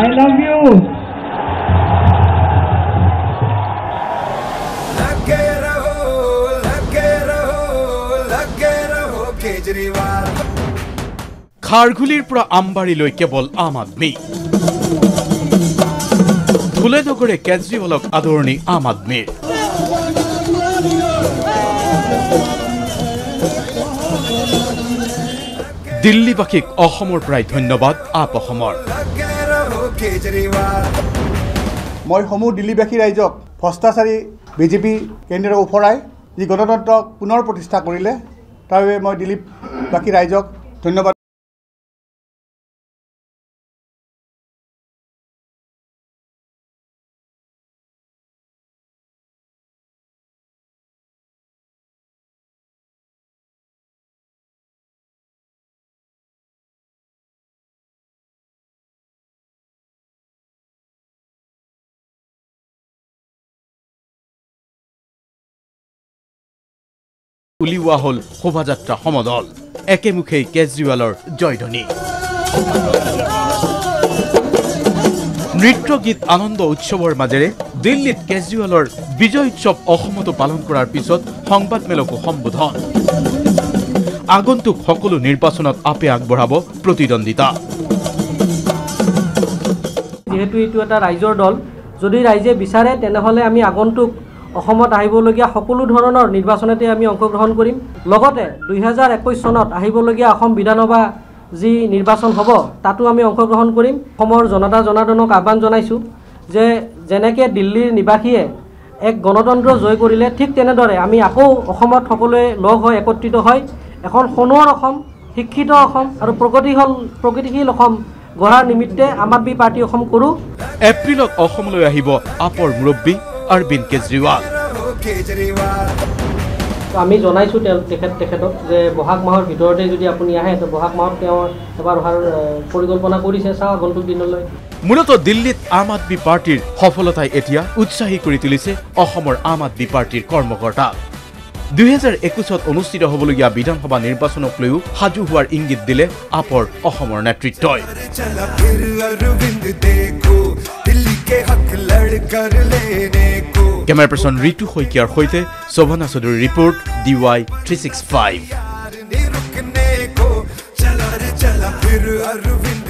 I love you. খাৰঘুলিৰ পৰা আমবাৰীলৈ কেৱল আম আদমী। ধুলে নগৰে কেজৰিৱালক আদৰণি আম আদমীৰ। দিল্লীবাসীক অসমৰ পৰাই ধন্যবাদ আপ অসমৰ। কেজৰিৱাল। মই সমূহ দিল্লীবাসী ৰাইজক ভ্ৰষ্টাচাৰী বিজেপি কেন্দ্ৰৰ ওফৰাই যি গণতন্ত্ৰক পুনৰ প্ৰতিষ্ঠা কৰিলে তাৰ বাবে মই দিল্লীবাসী ৰাইজক ধন্যবাদ উলিওৱা হ'ল শোভাযাত্ৰা সমদল। একেমুখেই কেজৰিৱালৰ জয়ধ্বনি। নৃত্য গীত আনন্দ উৎসৱৰ মাজেৰে দিল্লীত কেজৰিৱালৰ বিজয় উৎসৱ অসমতো পালন কৰাৰ পিছত সংবাদমেলকো সম্বোধন। আগন্তুক সকলো নিৰ্বাচনত আপে আগবঢ়াব প্ৰতিদ্বন্দ্বিতা। যিহেতু এইটো এটা ৰাইজৰ দল যদি ৰাইজে বিচাৰে তেনেহ'লে আমি আগন্তুক অসমত আহিবলগীয়া সকলো ধৰণৰ নিৰ্বাচনতে আমি অংশগ্ৰহণ কৰিম। লগতে দুহেজাৰ একৈছ চনত আহিবলগীয়া অসম বিধানসভা যি নিৰ্বাচন হ'ব তাতো আমি অংশগ্ৰহণ কৰিম। অসমৰ জনতা জনাৰ্দনক আহ্বান জনাইছোঁ যে যেনেকৈ দিল্লীৰ নিবাসীয়ে এক গণতন্ত্ৰ জয় কৰিলে ঠিক তেনেদৰে আমি আকৌ অসমত সকলোৱে লগ হৈ একত্ৰিত হৈ এখন সোণৰ অসম শিক্ষিত অসম আৰু প্ৰগতিশীল প্ৰগতিশীল অসম গঢ়াৰ নিমিত্তে আম আদমী পাৰ্টী অসম কৰোঁ। এপ্ৰিলত অসমলৈ আহিব আপৰ মুৰব্বী অৰবিন্দ কেজৰিওয়াল আমি জনাইছো তেখেতক যে বহাগ মাহৰ ভিতৰতে যদি আপুনি আহে তো বহাগ মাহত তেওঁ এবাৰ অহাৰ পৰিকল্পনা কৰিছে আগন্তুক দিনলৈ। মূলত দিল্লীত আম আদমি পাৰ্টীৰ সফলতাই এতিয়া উৎসাহী কৰি তুলিছে অসমৰ আম আদমি পাৰ্টীৰ কৰ্মকৰ্তা। দুহেজাৰ একৈছত অনুষ্ঠিত হ'বলগীয়া বিধানসভা নিৰ্বাচনক লৈও সাজু হোৱাৰ ইংগিত দিলে আপৰ অসমৰ নেতৃত্বই। चला फिर अरविंद देखो दिल्ली के हक लड़ कर लेने को কেমেৰা পাৰ্চন ঋতু শইকীয়াৰ সৈতে শোভনা চৌধুৰীৰ report D Y three six five यार नहीं रुकने को चला रे चला फिर अरविंद